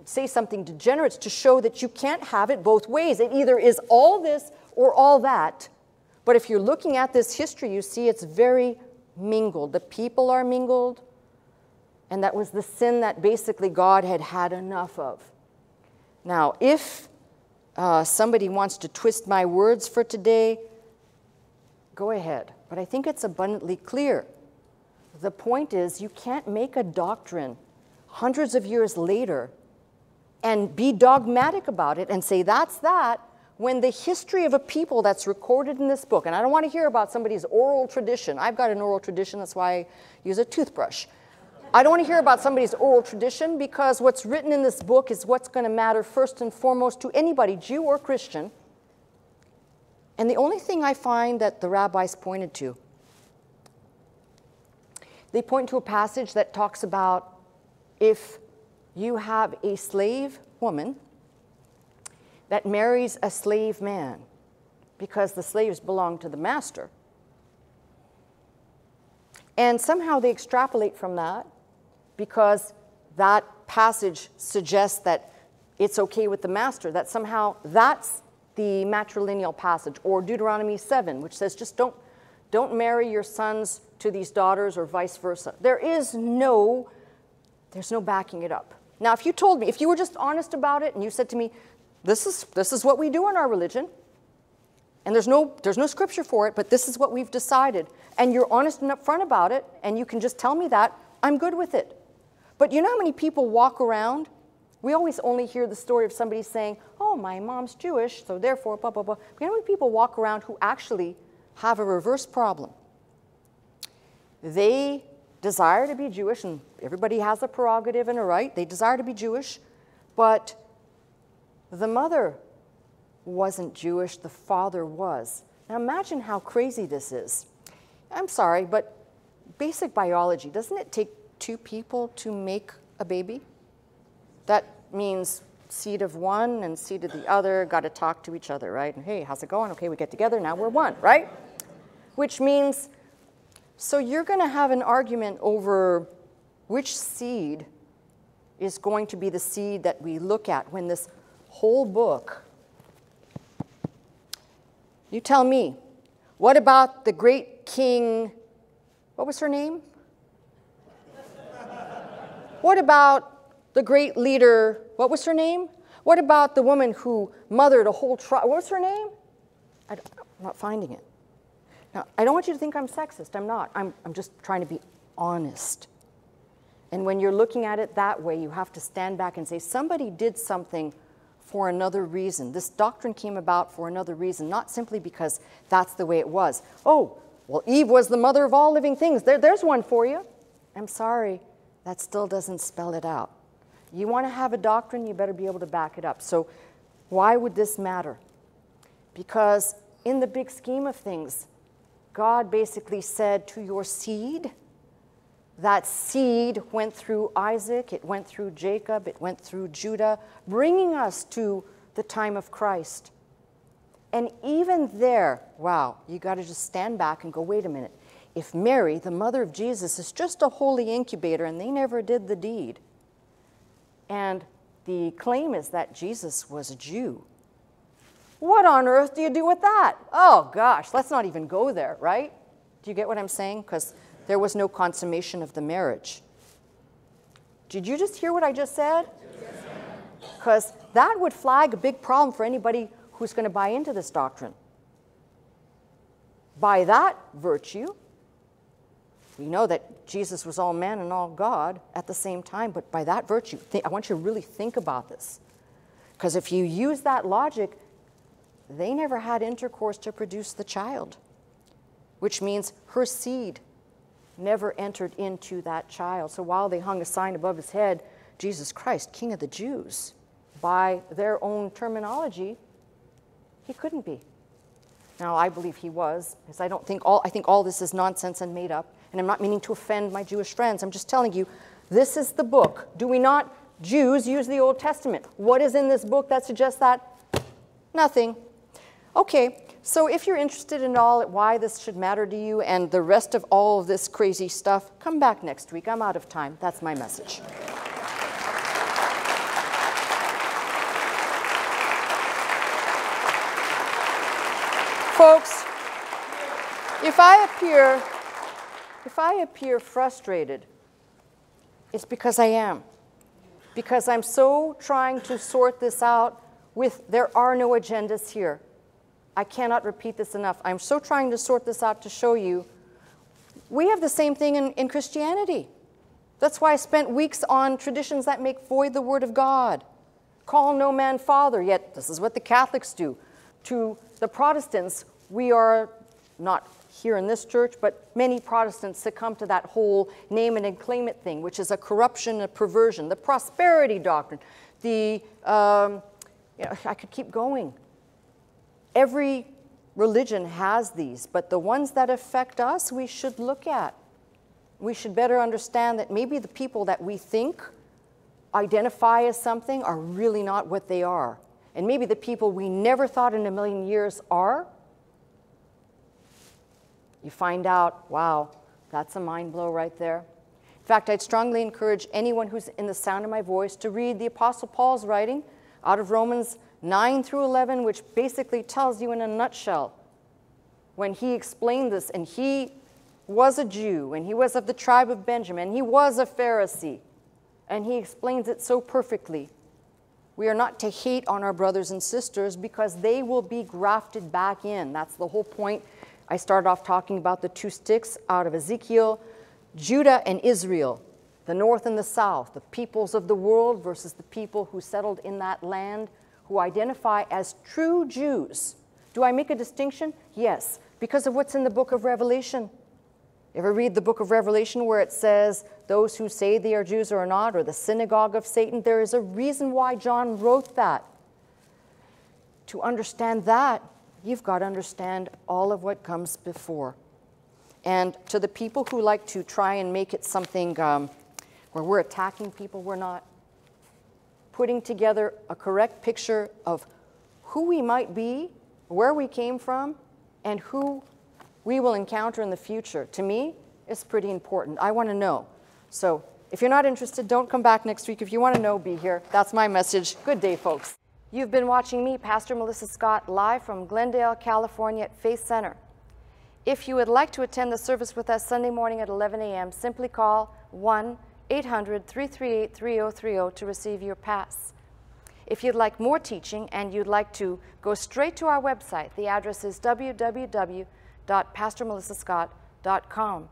say something degenerate it's to show that you can't have it both ways. It either is all this or all that. But if you're looking at this history, you see it's very mingled. The people are mingled, and that was the sin that basically God had had enough of. Now, if uh, somebody wants to twist my words for today, go ahead. But I think it's abundantly clear. The point is, you can't make a doctrine hundreds of years later and be dogmatic about it and say that's that when the history of a people that's recorded in this book, and I don't want to hear about somebody's oral tradition. I've got an oral tradition, that's why I use a toothbrush. I don't want to hear about somebody's oral tradition because what's written in this book is what's going to matter first and foremost to anybody, Jew or Christian. And the only thing I find that the rabbis pointed to, they point to a passage that talks about if you have a slave woman that marries a slave man because the slaves belong to the master. And somehow they extrapolate from that because that passage suggests that it's okay with the master, that somehow that's the matrilineal passage, or Deuteronomy 7, which says just don't, don't marry your sons to these daughters or vice versa. There is no, there's no backing it up. Now, if you told me, if you were just honest about it and you said to me, this is, this is what we do in our religion, and there's no, there's no scripture for it, but this is what we've decided, and you're honest and upfront about it, and you can just tell me that, I'm good with it. But you know how many people walk around? We always only hear the story of somebody saying, oh, my mom's Jewish, so therefore, blah, blah, blah. But you know how many people walk around who actually have a reverse problem? They desire to be Jewish, and everybody has a prerogative and a right. They desire to be Jewish, but the mother wasn't Jewish, the father was. Now imagine how crazy this is. I'm sorry, but basic biology, doesn't it take two people to make a baby? That means seed of one and seed of the other got to talk to each other, right? And hey, how's it going? Okay, we get together, now we're one, right? Which means so you're going to have an argument over which seed is going to be the seed that we look at when this whole book. You tell me, what about the great king? What was her name? What about the great leader? What was her name? What about the woman who mothered a whole tribe? What was her name? I'm not finding it. Now, I don't want you to think I'm sexist. I'm not. I'm, I'm just trying to be honest. And when you're looking at it that way, you have to stand back and say, somebody did something for another reason. This doctrine came about for another reason, not simply because that's the way it was. Oh, well, Eve was the mother of all living things. There, there's one for you. I'm sorry, that still doesn't spell it out. You want to have a doctrine, you better be able to back it up. So, why would this matter? Because in the big scheme of things, God basically said to your seed, that seed went through Isaac, it went through Jacob, it went through Judah, bringing us to the time of Christ. And even there, wow, you got to just stand back and go, wait a minute. If Mary, the mother of Jesus, is just a holy incubator and they never did the deed, and the claim is that Jesus was a Jew, what on earth do you do with that? Oh gosh, let's not even go there, right? Do you get what I'm saying? Because there was no consummation of the marriage. Did you just hear what I just said? Because that would flag a big problem for anybody who's going to buy into this doctrine. By that virtue, we know that Jesus was all man and all God at the same time, but by that virtue, I want you to really think about this. Because if you use that logic, they never had intercourse to produce the child, which means her seed never entered into that child. So while they hung a sign above his head, Jesus Christ, King of the Jews, by their own terminology, he couldn't be. Now, I believe he was, because I don't think all, I think all this is nonsense and made up. And I'm not meaning to offend my Jewish friends. I'm just telling you, this is the book. Do we not, Jews, use the Old Testament? What is in this book that suggests that? Nothing. Okay, so if you're interested in all why this should matter to you and the rest of all of this crazy stuff, come back next week. I'm out of time. That's my message. Folks, if I appear if I appear frustrated, it's because I am. Because I'm so trying to sort this out with there are no agendas here. I cannot repeat this enough. I'm so trying to sort this out to show you we have the same thing in, in Christianity. That's why I spent weeks on traditions that make void the Word of God. Call no man father, yet this is what the Catholics do. To the Protestants, we are not here in this church, but many Protestants succumb to that whole name it and claim it thing, which is a corruption, a perversion, the prosperity doctrine, the, um, you know, I could keep going. Every religion has these, but the ones that affect us, we should look at. We should better understand that maybe the people that we think identify as something are really not what they are. And maybe the people we never thought in a million years are. You find out, wow, that's a mind blow right there. In fact, I'd strongly encourage anyone who's in the sound of my voice to read the Apostle Paul's writing out of Romans 9 through 11, which basically tells you in a nutshell when he explained this, and he was a Jew, and he was of the tribe of Benjamin, he was a Pharisee, and he explains it so perfectly. We are not to hate on our brothers and sisters because they will be grafted back in. That's the whole point. I started off talking about the two sticks out of Ezekiel Judah and Israel, the north and the south, the peoples of the world versus the people who settled in that land who identify as true Jews. Do I make a distinction? Yes, because of what's in the book of Revelation. Ever read the book of Revelation where it says those who say they are Jews or not, or the synagogue of Satan? There is a reason why John wrote that. To understand that, you've got to understand all of what comes before. And to the people who like to try and make it something um, where we're attacking people, we're not putting together a correct picture of who we might be, where we came from, and who we will encounter in the future. To me, it's pretty important. I want to know. So if you're not interested, don't come back next week. If you want to know, be here. That's my message. Good day, folks. You've been watching me, Pastor Melissa Scott, live from Glendale, California at Faith Center. If you would like to attend the service with us Sunday morning at 11 a.m., simply call 1 800 338 3030 to receive your pass. If you'd like more teaching and you'd like to go straight to our website, the address is www.pastormelissascott.com.